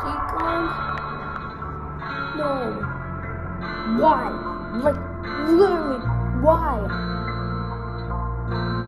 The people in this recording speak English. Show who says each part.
Speaker 1: sequence? No. Why? Like, literally, why?